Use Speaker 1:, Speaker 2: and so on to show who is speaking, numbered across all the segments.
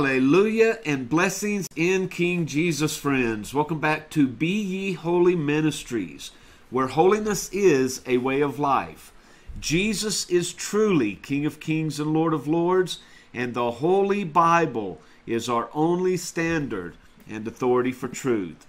Speaker 1: Hallelujah and blessings in King Jesus, friends. Welcome back to Be Ye Holy Ministries, where holiness is a way of life. Jesus is truly King of Kings and Lord of Lords, and the Holy Bible is our only standard and authority for truth.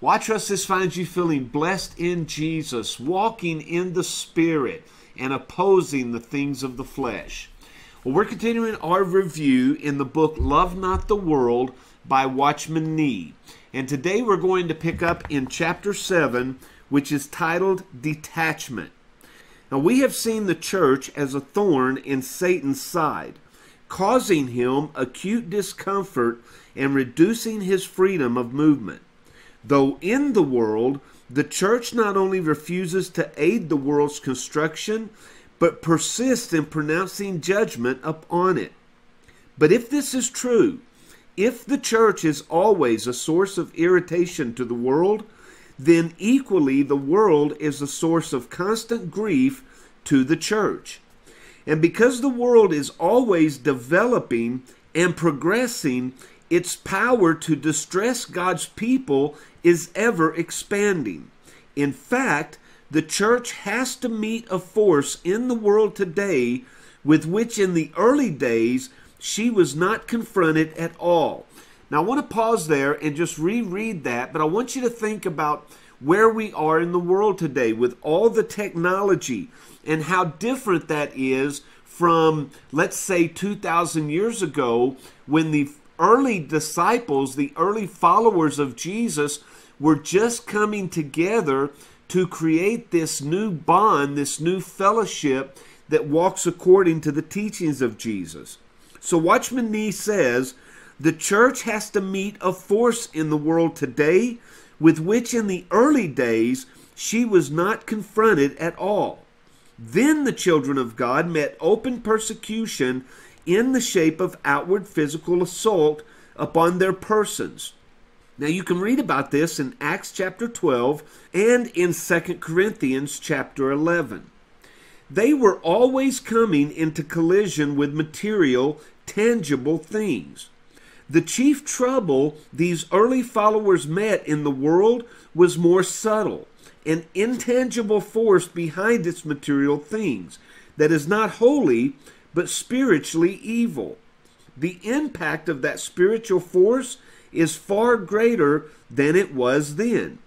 Speaker 1: Watch us this finds you feeling blessed in Jesus, walking in the Spirit, and opposing the things of the flesh. Well, we're continuing our review in the book Love Not the World by Watchman Nee. And today we're going to pick up in chapter 7, which is titled Detachment. Now, we have seen the church as a thorn in Satan's side, causing him acute discomfort and reducing his freedom of movement. Though in the world, the church not only refuses to aid the world's construction, but persists in pronouncing judgment upon it. But if this is true, if the church is always a source of irritation to the world, then equally the world is a source of constant grief to the church. And because the world is always developing and progressing, its power to distress God's people is ever expanding. In fact, the church has to meet a force in the world today with which in the early days she was not confronted at all. Now, I want to pause there and just reread that, but I want you to think about where we are in the world today with all the technology and how different that is from, let's say, 2,000 years ago when the early disciples, the early followers of Jesus, were just coming together to create this new bond, this new fellowship that walks according to the teachings of Jesus. So Watchman Nee says the church has to meet a force in the world today with which in the early days she was not confronted at all. Then the children of God met open persecution in the shape of outward physical assault upon their persons. Now you can read about this in Acts chapter 12 and in 2 Corinthians chapter 11. They were always coming into collision with material, tangible things. The chief trouble these early followers met in the world was more subtle, an intangible force behind its material things that is not holy but spiritually evil. The impact of that spiritual force is far greater than it was then.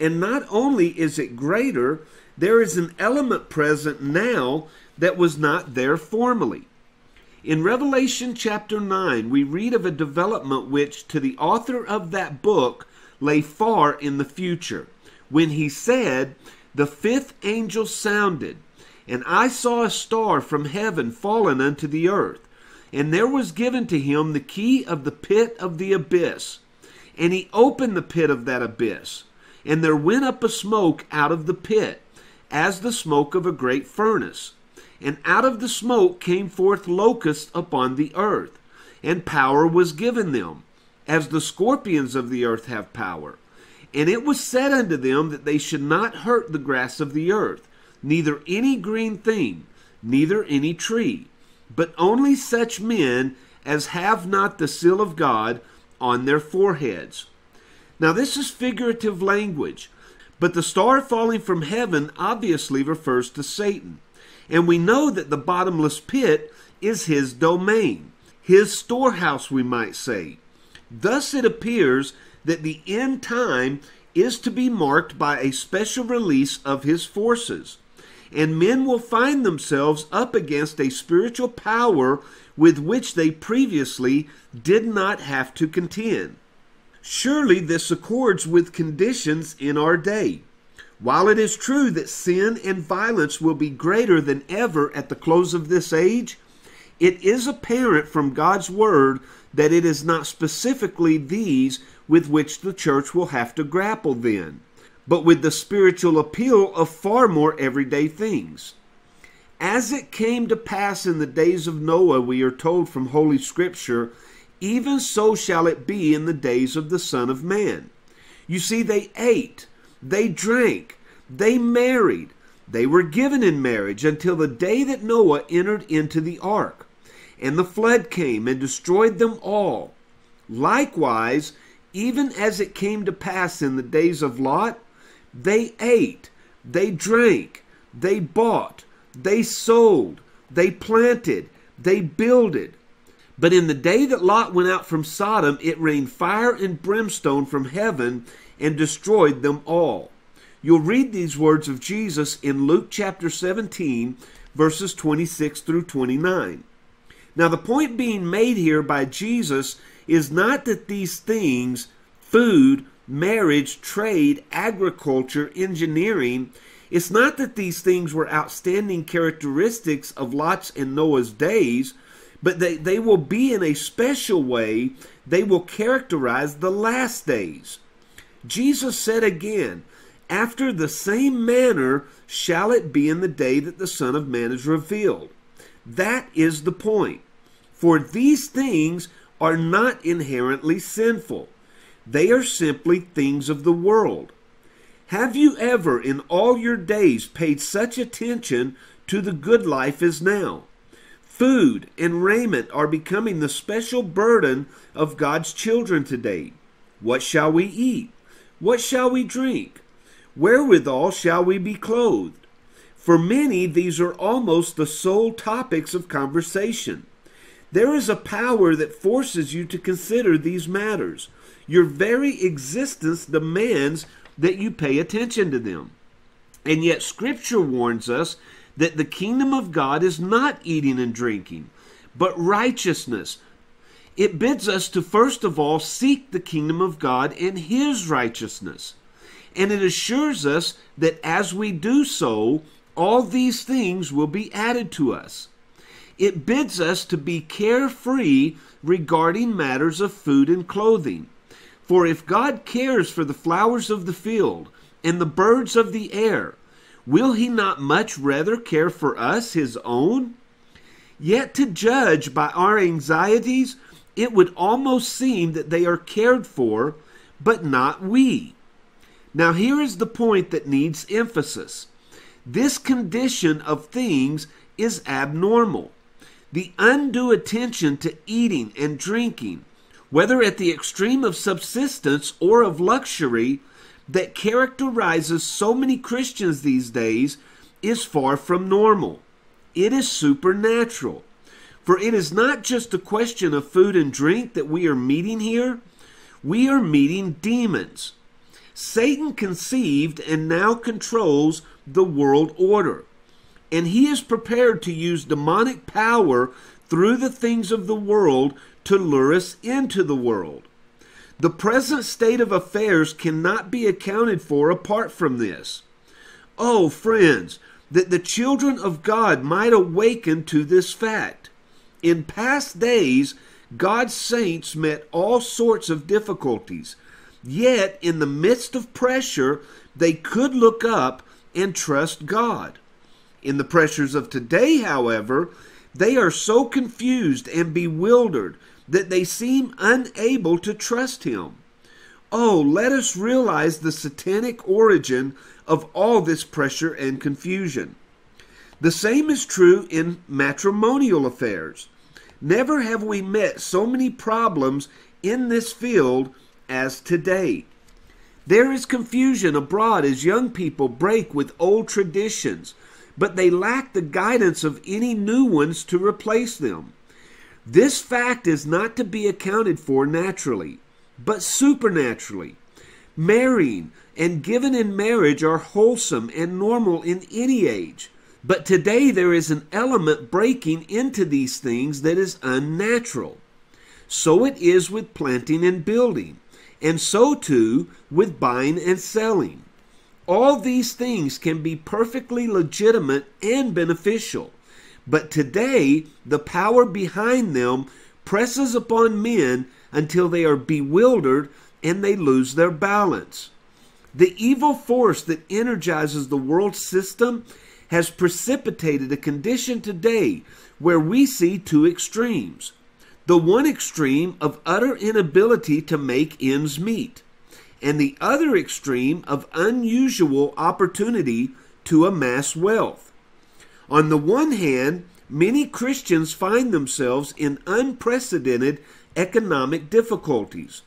Speaker 1: And not only is it greater, there is an element present now that was not there formerly. In Revelation chapter 9, we read of a development which, to the author of that book, lay far in the future, when he said, The fifth angel sounded, and I saw a star from heaven fallen unto the earth and there was given to him the key of the pit of the abyss. And he opened the pit of that abyss. And there went up a smoke out of the pit, as the smoke of a great furnace. And out of the smoke came forth locusts upon the earth. And power was given them, as the scorpions of the earth have power. And it was said unto them that they should not hurt the grass of the earth, neither any green thing, neither any tree but only such men as have not the seal of God on their foreheads. Now, this is figurative language, but the star falling from heaven obviously refers to Satan. And we know that the bottomless pit is his domain, his storehouse, we might say. Thus, it appears that the end time is to be marked by a special release of his forces and men will find themselves up against a spiritual power with which they previously did not have to contend. Surely this accords with conditions in our day. While it is true that sin and violence will be greater than ever at the close of this age, it is apparent from God's Word that it is not specifically these with which the church will have to grapple then but with the spiritual appeal of far more everyday things. As it came to pass in the days of Noah, we are told from Holy Scripture, even so shall it be in the days of the Son of Man. You see, they ate, they drank, they married, they were given in marriage until the day that Noah entered into the ark. and the flood came and destroyed them all. Likewise, even as it came to pass in the days of Lot, they ate, they drank, they bought, they sold, they planted, they builded. But in the day that Lot went out from Sodom, it rained fire and brimstone from heaven and destroyed them all. You'll read these words of Jesus in Luke chapter 17, verses 26 through 29. Now, the point being made here by Jesus is not that these things, food, marriage, trade, agriculture, engineering, it's not that these things were outstanding characteristics of Lot's and Noah's days, but they, they will be in a special way, they will characterize the last days. Jesus said again, After the same manner shall it be in the day that the Son of Man is revealed. That is the point. For these things are not inherently sinful, they are simply things of the world. Have you ever in all your days paid such attention to the good life as now? Food and raiment are becoming the special burden of God's children today. What shall we eat? What shall we drink? Wherewithal shall we be clothed? For many, these are almost the sole topics of conversation. There is a power that forces you to consider these matters. Your very existence demands that you pay attention to them. And yet, Scripture warns us that the kingdom of God is not eating and drinking, but righteousness. It bids us to first of all seek the kingdom of God and His righteousness. And it assures us that as we do so, all these things will be added to us it bids us to be carefree regarding matters of food and clothing. For if God cares for the flowers of the field and the birds of the air, will he not much rather care for us, his own? Yet to judge by our anxieties, it would almost seem that they are cared for, but not we. Now, here is the point that needs emphasis. This condition of things is abnormal the undue attention to eating and drinking, whether at the extreme of subsistence or of luxury, that characterizes so many Christians these days is far from normal. It is supernatural. For it is not just a question of food and drink that we are meeting here, we are meeting demons. Satan conceived and now controls the world order and he is prepared to use demonic power through the things of the world to lure us into the world. The present state of affairs cannot be accounted for apart from this. Oh, friends, that the children of God might awaken to this fact. In past days, God's saints met all sorts of difficulties, yet in the midst of pressure, they could look up and trust God. In the pressures of today, however, they are so confused and bewildered that they seem unable to trust Him. Oh, let us realize the satanic origin of all this pressure and confusion. The same is true in matrimonial affairs. Never have we met so many problems in this field as today. There is confusion abroad as young people break with old traditions but they lack the guidance of any new ones to replace them. This fact is not to be accounted for naturally, but supernaturally. Marrying and given in marriage are wholesome and normal in any age. But today there is an element breaking into these things that is unnatural. So it is with planting and building, and so too with buying and selling. All these things can be perfectly legitimate and beneficial. But today, the power behind them presses upon men until they are bewildered and they lose their balance. The evil force that energizes the world system has precipitated a condition today where we see two extremes. The one extreme of utter inability to make ends meet and the other extreme of unusual opportunity to amass wealth. On the one hand, many Christians find themselves in unprecedented economic difficulties.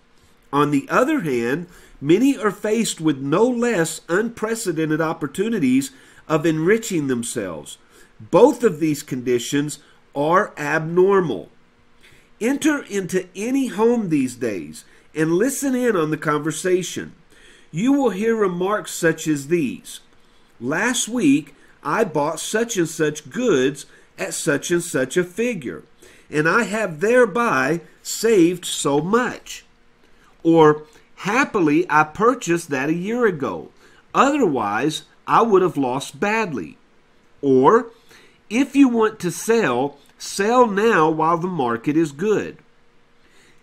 Speaker 1: On the other hand, many are faced with no less unprecedented opportunities of enriching themselves. Both of these conditions are abnormal. Enter into any home these days and listen in on the conversation. You will hear remarks such as these Last week, I bought such and such goods at such and such a figure, and I have thereby saved so much. Or, happily, I purchased that a year ago. Otherwise, I would have lost badly. Or, if you want to sell, sell now while the market is good.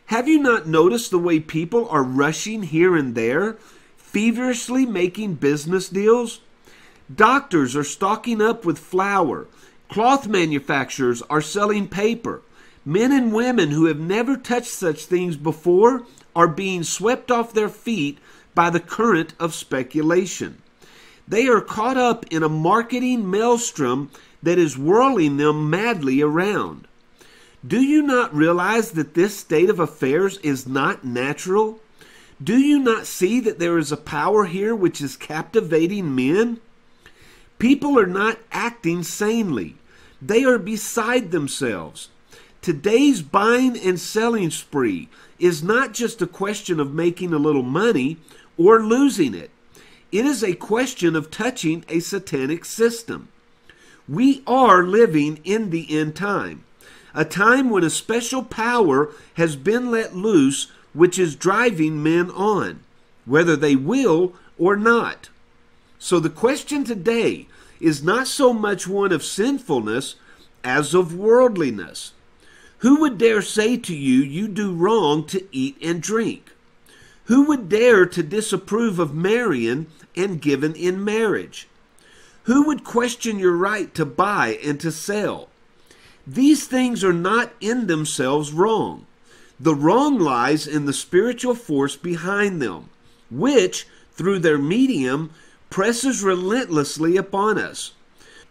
Speaker 1: Have you not noticed the way people are rushing here and there, feverishly making business deals? Doctors are stocking up with flour. Cloth manufacturers are selling paper. Men and women who have never touched such things before are being swept off their feet by the current of speculation. They are caught up in a marketing maelstrom that is whirling them madly around. Do you not realize that this state of affairs is not natural? Do you not see that there is a power here which is captivating men? People are not acting sanely. They are beside themselves. Today's buying and selling spree is not just a question of making a little money or losing it. It is a question of touching a satanic system. We are living in the end time, a time when a special power has been let loose which is driving men on, whether they will or not. So the question today is not so much one of sinfulness as of worldliness. Who would dare say to you, you do wrong to eat and drink? Who would dare to disapprove of marrying and giving in marriage? Who would question your right to buy and to sell? These things are not in themselves wrong. The wrong lies in the spiritual force behind them, which, through their medium, presses relentlessly upon us.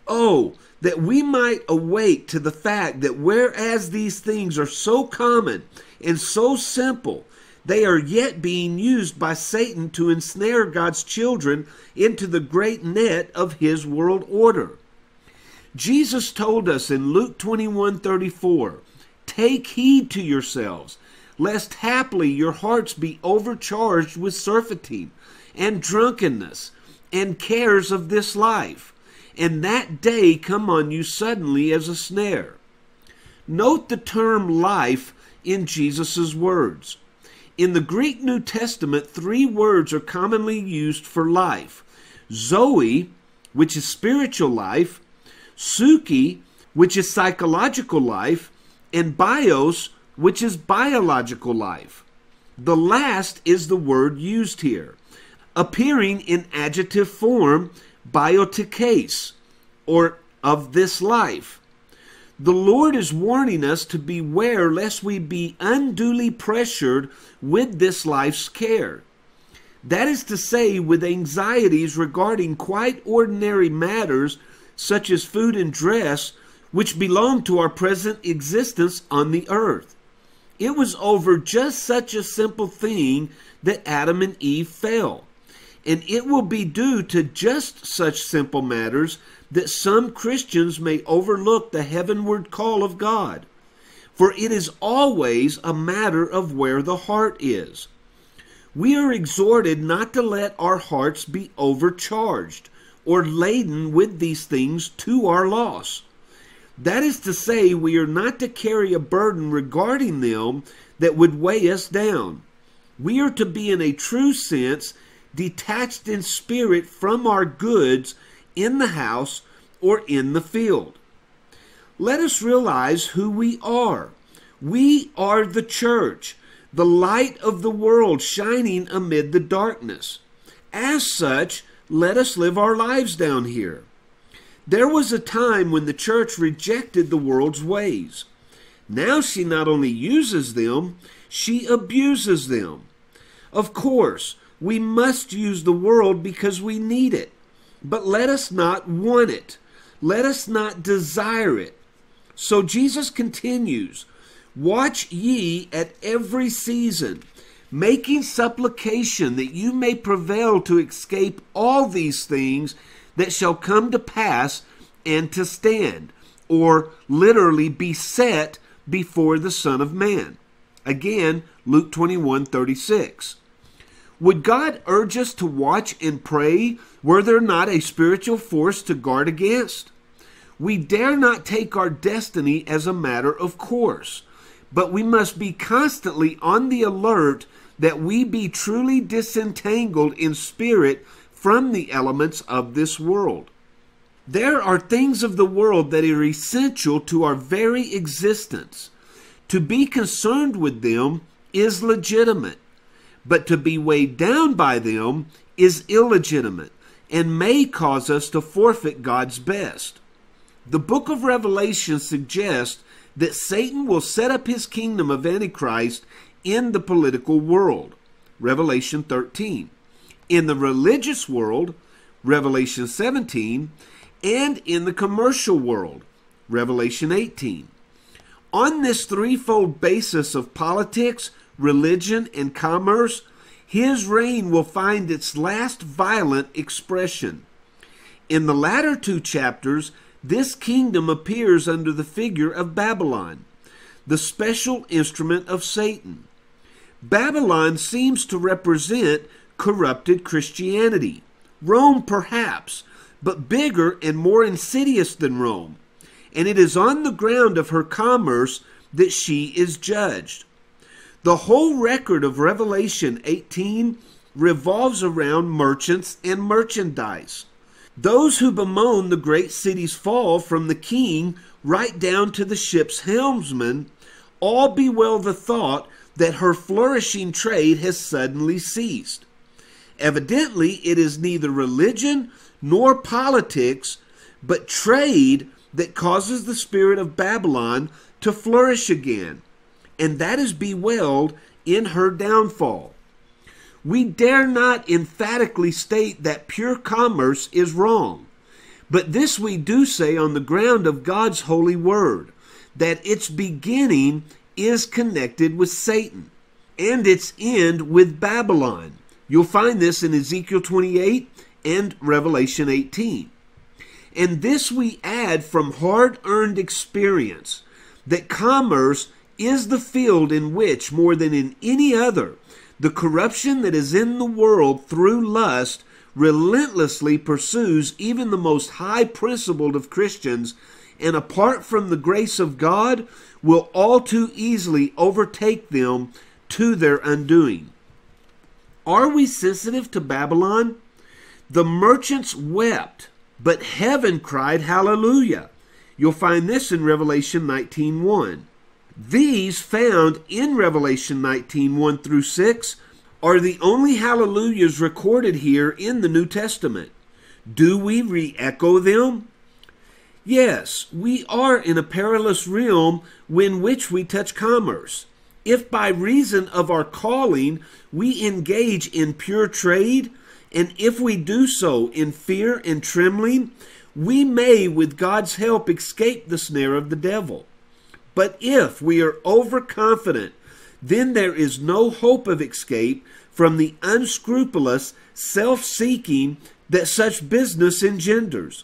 Speaker 1: Oh, that we might awake to the fact that whereas these things are so common and so simple, they are yet being used by Satan to ensnare God's children into the great net of his world order. Jesus told us in Luke 21 34, Take heed to yourselves, lest haply your hearts be overcharged with surfeiting and drunkenness and cares of this life, and that day come on you suddenly as a snare. Note the term life in Jesus' words. In the Greek New Testament, three words are commonly used for life Zoe, which is spiritual life, Psuche, which is psychological life, and Bios, which is biological life. The last is the word used here, appearing in adjective form, biotikes, or of this life. The Lord is warning us to beware lest we be unduly pressured with this life's care. That is to say, with anxieties regarding quite ordinary matters such as food and dress, which belong to our present existence on the earth. It was over just such a simple thing that Adam and Eve fell. And it will be due to just such simple matters that some Christians may overlook the heavenward call of God. For it is always a matter of where the heart is. We are exhorted not to let our hearts be overcharged or laden with these things to our loss. That is to say, we are not to carry a burden regarding them that would weigh us down. We are to be, in a true sense, detached in spirit from our goods in the house or in the field. Let us realize who we are. We are the church, the light of the world shining amid the darkness. As such, let us live our lives down here. There was a time when the church rejected the world's ways. Now she not only uses them, she abuses them. Of course, we must use the world because we need it. But let us not want it. Let us not desire it. So Jesus continues Watch ye at every season, making supplication that you may prevail to escape all these things that shall come to pass and to stand, or literally be set before the Son of Man. Again, Luke 21 36. Would God urge us to watch and pray were there not a spiritual force to guard against? We dare not take our destiny as a matter of course, but we must be constantly on the alert that we be truly disentangled in spirit from the elements of this world. There are things of the world that are essential to our very existence. To be concerned with them is legitimate, but to be weighed down by them is illegitimate and may cause us to forfeit God's best. The book of Revelation suggests that Satan will set up his kingdom of Antichrist in the political world. Revelation 13. In the religious world, Revelation 17, and in the commercial world, Revelation 18. On this threefold basis of politics, religion, and commerce, his reign will find its last violent expression. In the latter two chapters, this kingdom appears under the figure of Babylon, the special instrument of Satan. Babylon seems to represent corrupted Christianity. Rome, perhaps, but bigger and more insidious than Rome. And it is on the ground of her commerce that she is judged. The whole record of Revelation 18 revolves around merchants and merchandise. Those who bemoan the great city's fall from the king right down to the ship's helmsman all bewail the thought that her flourishing trade has suddenly ceased. Evidently, it is neither religion nor politics, but trade that causes the spirit of Babylon to flourish again, and that is bewailed in her downfall. We dare not emphatically state that pure commerce is wrong, but this we do say on the ground of God's holy word, that its beginning is connected with Satan and its end with Babylon. You'll find this in Ezekiel 28 and Revelation 18. And this we add from hard earned experience that commerce is the field in which, more than in any other, the corruption that is in the world through lust relentlessly pursues even the most high principled of Christians, and apart from the grace of God, will all too easily overtake them to their undoing. Are we sensitive to Babylon? The merchants wept, but heaven cried hallelujah. You'll find this in Revelation 19:1. These found in Revelation 19 1 through 6 are the only hallelujahs recorded here in the New Testament. Do we re echo them? Yes, we are in a perilous realm when which we touch commerce. If by reason of our calling we engage in pure trade, and if we do so in fear and trembling, we may, with God's help, escape the snare of the devil. But if we are overconfident, then there is no hope of escape from the unscrupulous self seeking that such business engenders.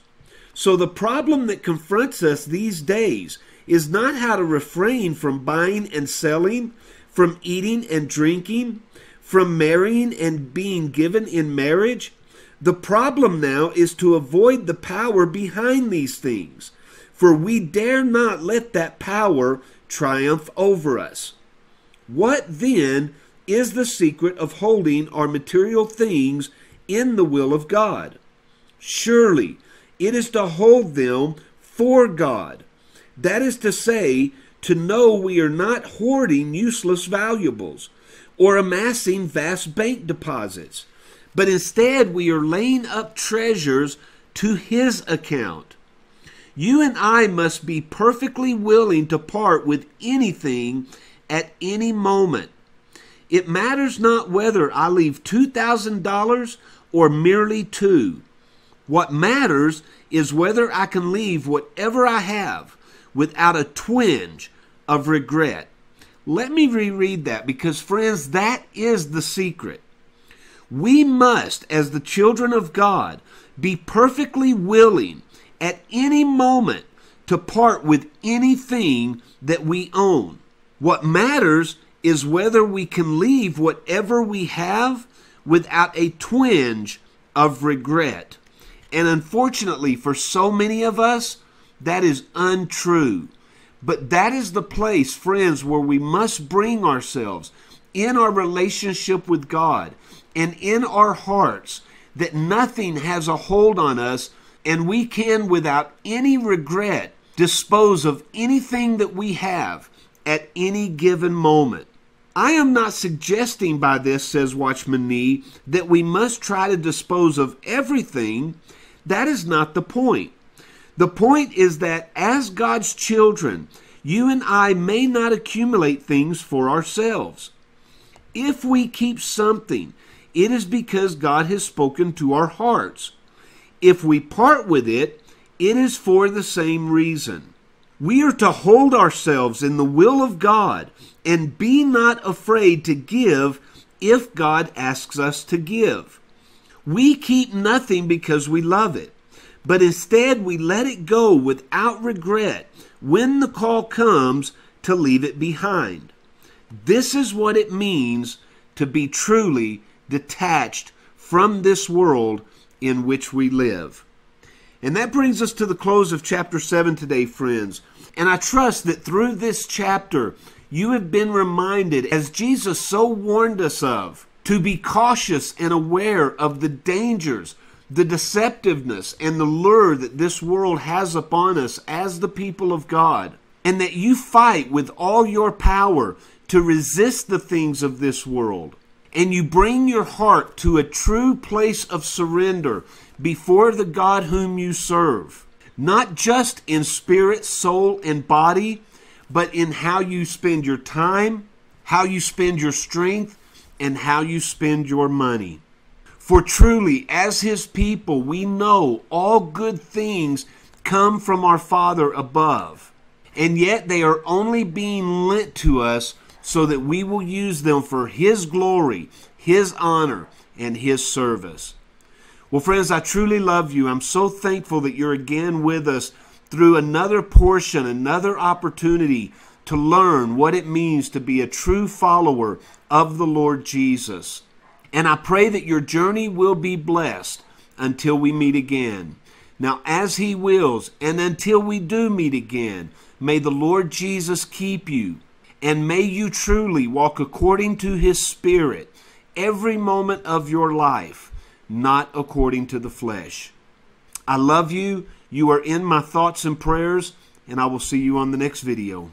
Speaker 1: So the problem that confronts us these days is not how to refrain from buying and selling, from eating and drinking, from marrying and being given in marriage. The problem now is to avoid the power behind these things for we dare not let that power triumph over us. What then is the secret of holding our material things in the will of God? Surely it is to hold them for God. That is to say, to know we are not hoarding useless valuables or amassing vast bank deposits, but instead we are laying up treasures to His account. You and I must be perfectly willing to part with anything at any moment. It matters not whether I leave $2,000 or merely two. What matters is whether I can leave whatever I have, without a twinge of regret. Let me reread that because, friends, that is the secret. We must, as the children of God, be perfectly willing at any moment to part with anything that we own. What matters is whether we can leave whatever we have without a twinge of regret. And unfortunately, for so many of us, that is untrue. But that is the place, friends, where we must bring ourselves in our relationship with God and in our hearts that nothing has a hold on us and we can, without any regret, dispose of anything that we have at any given moment. I am not suggesting by this, says Watchman Nee, that we must try to dispose of everything. That is not the point. The point is that as God's children, you and I may not accumulate things for ourselves. If we keep something, it is because God has spoken to our hearts. If we part with it, it is for the same reason. We are to hold ourselves in the will of God and be not afraid to give if God asks us to give. We keep nothing because we love it but instead we let it go without regret when the call comes to leave it behind. This is what it means to be truly detached from this world in which we live. And that brings us to the close of chapter 7 today, friends. And I trust that through this chapter, you have been reminded, as Jesus so warned us of, to be cautious and aware of the dangers the deceptiveness and the lure that this world has upon us as the people of God, and that you fight with all your power to resist the things of this world, and you bring your heart to a true place of surrender before the God whom you serve, not just in spirit, soul, and body, but in how you spend your time, how you spend your strength, and how you spend your money. For truly, as his people, we know all good things come from our Father above, and yet they are only being lent to us so that we will use them for his glory, his honor, and his service. Well, friends, I truly love you. I'm so thankful that you're again with us through another portion, another opportunity to learn what it means to be a true follower of the Lord Jesus. And I pray that your journey will be blessed until we meet again. Now, as He wills, and until we do meet again, may the Lord Jesus keep you, and may you truly walk according to His Spirit every moment of your life, not according to the flesh. I love you. You are in my thoughts and prayers, and I will see you on the next video.